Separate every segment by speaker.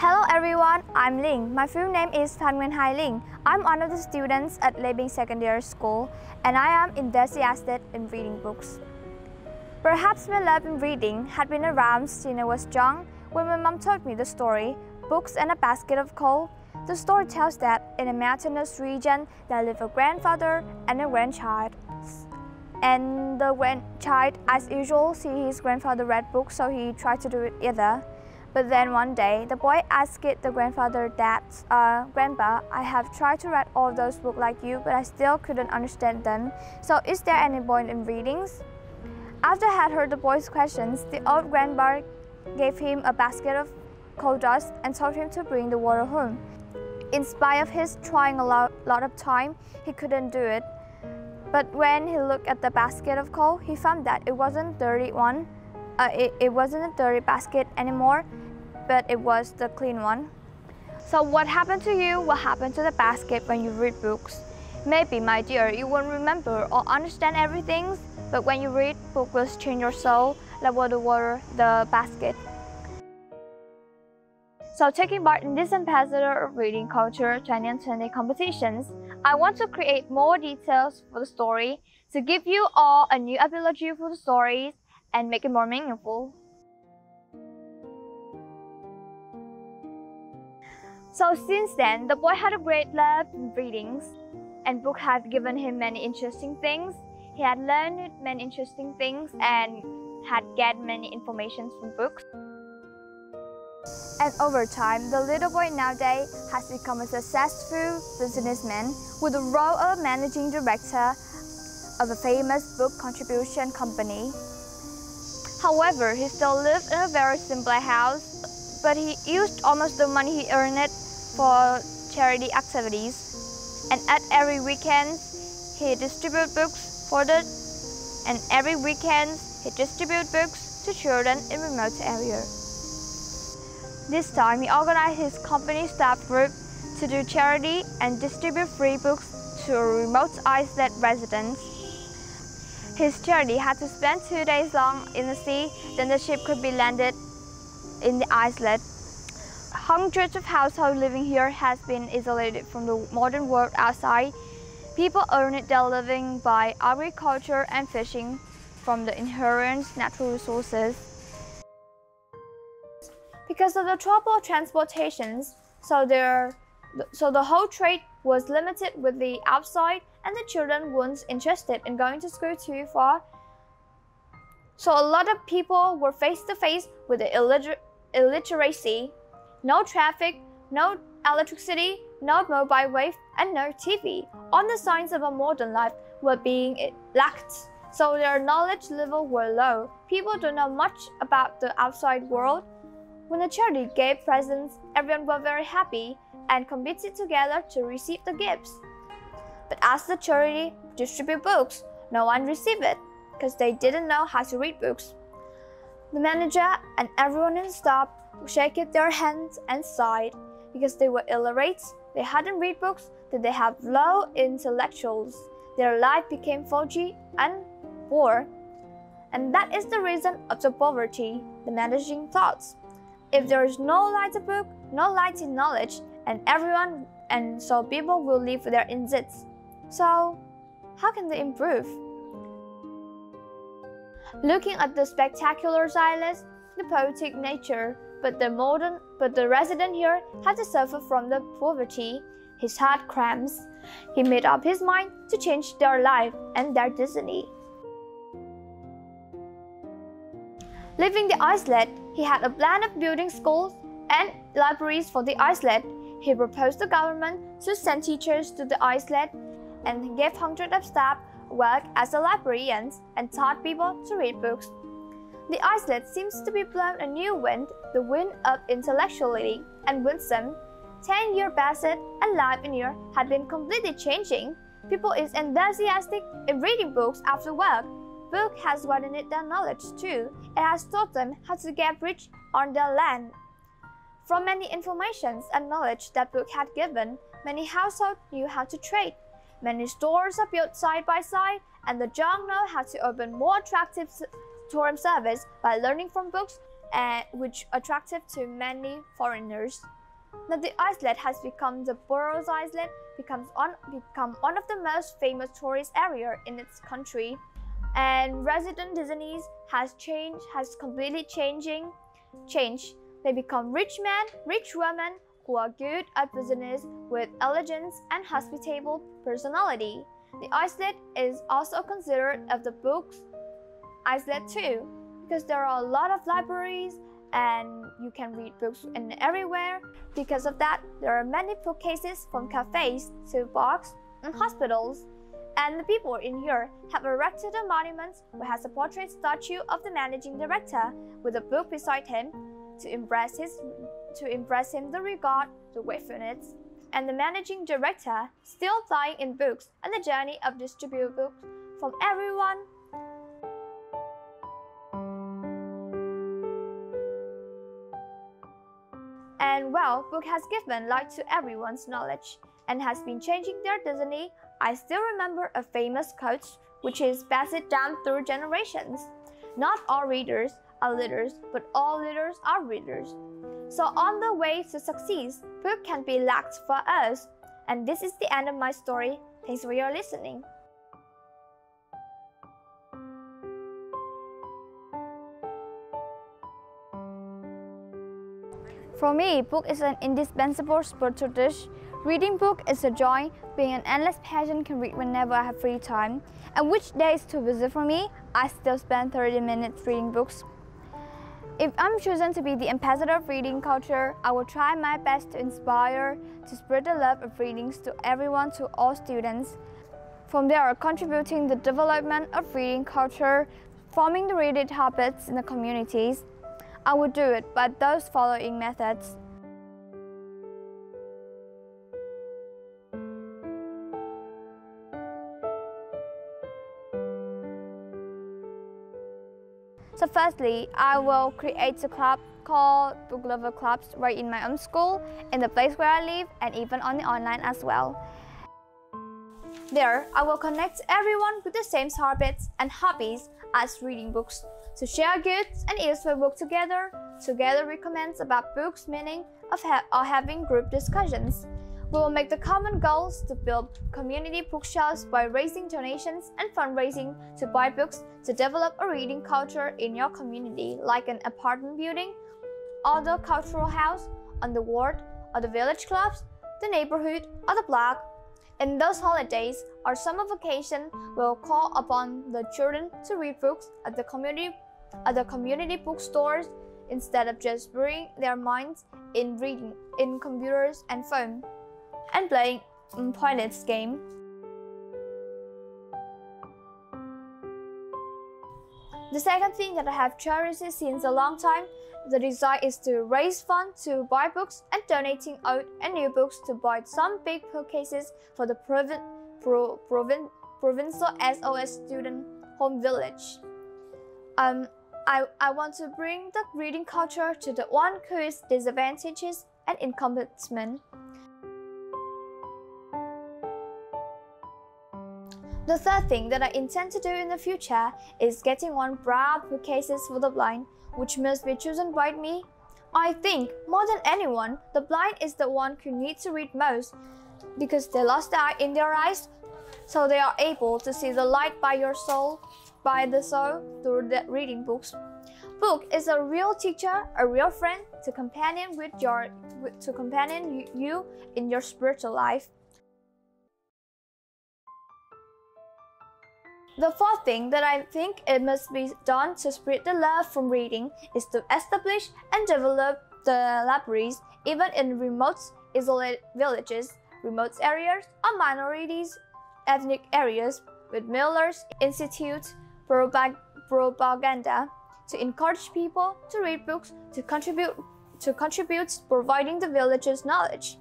Speaker 1: Hello everyone, I'm Linh. My full name is Phan Nguyen Hai Linh. I'm one of the students at Lê Binh Secondary School and I am enthusiastic in reading books. Perhaps my love in reading had been around since I was young when my mom told me the story, Books and a Basket of Coal. The story tells that in a mountainous region there lived a grandfather and a grandchild. And the grandchild, as usual, see his grandfather read books, so he tried to do it either. But then one day, the boy asked the grandfather that, uh, Grandpa, I have tried to read all those books like you, but I still couldn't understand them. So is there any point in readings? After I had heard the boy's questions, the old grandpa gave him a basket of coal dust and told him to bring the water home. In spite of his trying a lot, lot of time, he couldn't do it. But when he looked at the basket of coal, he found that it wasn't dirty one. Uh, it, it wasn't a dirty basket anymore but it was the clean one. So what happened to you will happen to the basket when you read books. Maybe, my dear, you won't remember or understand everything, but when you read, books will change your soul like water water the basket. So taking part in this Ambassador of Reading Culture 2020 competitions, I want to create more details for the story to give you all a new ability for the stories and make it more meaningful. So since then, the boy had a great love in readings, and book had given him many interesting things. He had learned many interesting things and had gained many information from books. And over time, the little boy nowadays has become a successful businessman with the role of managing director of a famous book contribution company. However, he still lived in a very simple house, but he used almost the money he earned for charity activities. And at every weekend, he distributes books for the and every weekend he distributes books to children in remote areas. This time he organized his company staff group to do charity and distribute free books to remote islet residents. His charity had to spend two days long in the sea, then the ship could be landed in the islet. Hundreds of households living here has been isolated from the modern world outside. People earn their living by agriculture and fishing from the inherent natural resources. Because of the trouble of transportations, so there, so the whole trade was limited with the outside and the children weren't interested in going to school too far. So a lot of people were face to face with the illiter illiteracy no traffic, no electricity, no mobile wave, and no TV. All the signs of a modern life were being lacked, so their knowledge level were low. People don't know much about the outside world. When the charity gave presents, everyone was very happy and competed together to receive the gifts. But as the charity distributed books, no one received it because they didn't know how to read books. The manager and everyone in the staff shaking their hands and sighed because they were illiterate, they hadn't read books, that they have low intellectuals. Their life became foggy and poor. And that is the reason of the poverty, the managing thoughts. If there is no light of book, no light in knowledge, and everyone and so people will live their insights. So how can they improve? Looking at the spectacular silence, the poetic nature, but the modern, but the resident here had to suffer from the poverty. His heart cramps. He made up his mind to change their life and their destiny. Leaving the islet, he had a plan of building schools and libraries for the islet. He proposed the government to send teachers to the islet and gave hundreds of staff work as librarians and taught people to read books. The islet seems to be blown a new wind, the wind of intellectuality and wisdom. Ten year passed and life in had been completely changing. People is enthusiastic in reading books after work. Book has widened their knowledge too. It has taught them how to get rich on their land. From many informations and knowledge that book had given, many households knew how to trade. Many stores are built side by side, and the young know how to open more attractive tourism service by learning from books and which attractive to many foreigners. Now the islet has become the Burroughs Island becomes on, become one of the most famous tourist area in its country. And resident Disney's has changed has completely changing changed. They become rich men, rich women who are good at business with elegance and hospitable personality. The islet is also considered of the books islet too, because there are a lot of libraries and you can read books in everywhere. Because of that, there are many bookcases from cafes to parks and hospitals. And the people in here have erected a monument which has a portrait statue of the managing director with a book beside him to impress his to impress him the regard, the wakefulness, and the managing director still flying in books and the journey of distribute books from everyone And well, book has given light to everyone's knowledge and has been changing their destiny. I still remember a famous quote which is passed down through generations. Not all readers are leaders, but all leaders are readers. So on the way to success, book can be lacked for us. And this is the end of my story. Thanks for your listening. For me, book is an indispensable spiritual dish. Reading book is a joy, being an endless passion can read whenever I have free time. And which day is too busy for me, I still spend 30 minutes reading books. If I'm chosen to be the ambassador of reading culture, I will try my best to inspire, to spread the love of readings to everyone, to all students. From there, contributing the development of reading culture, forming the reading habits in the communities, I would do it by those following methods. So firstly, I will create a club called Book Lover Clubs right in my own school, in the place where I live, and even on the online as well. There, I will connect everyone with the same habits and hobbies as reading books to share goods and useful books together, together recommend about books meaning of ha or having group discussions. We will make the common goals to build community bookshelves by raising donations and fundraising to buy books to develop a reading culture in your community, like an apartment building, or the cultural house, on the ward, or the village clubs, the neighborhood, or the block. In those holidays or summer vacation, we'll call upon the children to read books at the community at the community bookstores instead of just burying their minds in reading in computers and phone and playing pointless game. The second thing that I have cherished since a long time, the desire is to raise funds to buy books and donating old and new books to buy some big bookcases for the pro provin provincial SOS student home village. Um, I, I want to bring the reading culture to the one who is disadvantages and incompetent. The third thing that I intend to do in the future is getting one broad bookcases for the blind, which must be chosen by me. I think, more than anyone, the blind is the one who needs to read most because they lost the eye in their eyes, so they are able to see the light by your soul by the soul through the reading books. Book is a real teacher, a real friend to companion with your to companion you in your spiritual life. The fourth thing that I think it must be done to spread the love from reading is to establish and develop the libraries even in remote, isolated villages, remote areas, or minorities, ethnic areas with Miller's Institute propaganda to encourage people to read books to contribute to contribute providing the villagers knowledge.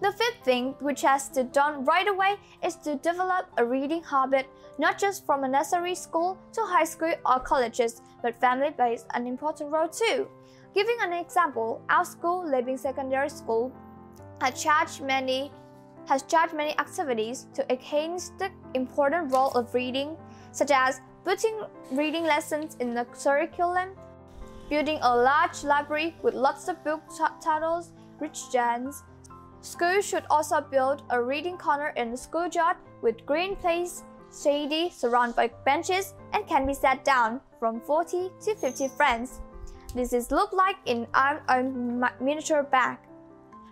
Speaker 1: The fifth thing, which has to done right away, is to develop a reading habit, not just from a nursery school to high school or colleges, but family plays an important role too. Giving an example, our school, Living Secondary School, had charged many has charged many activities to enhance the important role of reading, such as putting reading lessons in the curriculum, building a large library with lots of book titles, rich genres. Schools should also build a reading corner in the schoolyard with green place, shady, surrounded by benches, and can be sat down from 40 to 50 friends. This is look like in a miniature bag.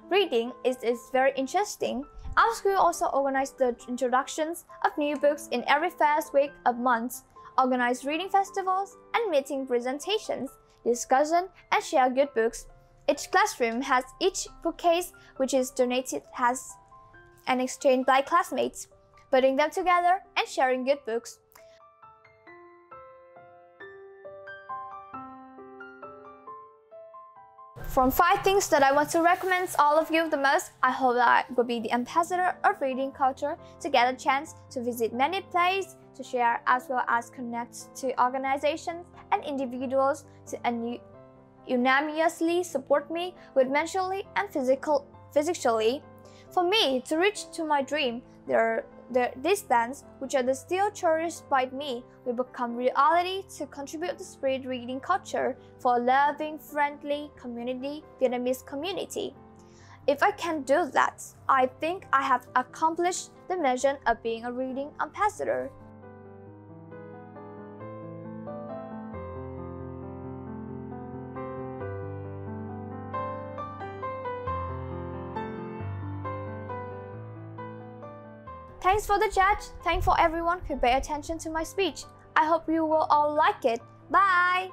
Speaker 1: Reading is, is very interesting. Our school also organized the introductions of new books in every first week of month, organize reading festivals and meeting presentations, discussion, and share good books. Each classroom has each bookcase which is donated has and exchanged by classmates, putting them together and sharing good books. From five things that I want to recommend all of you the most, I hope that I will be the ambassador of reading culture to get a chance to visit many places, to share as well as connect to organizations and individuals to unanimously support me with mentally and physical, physically. For me to reach to my dream, there the, bands, which are the still cherished by me, will become reality to contribute to spread reading culture for a loving, friendly community, Vietnamese community. If I can do that, I think I have accomplished the mission of being a reading ambassador. Thanks for the chat. Thanks for everyone who paid attention to my speech. I hope you will all like it. Bye!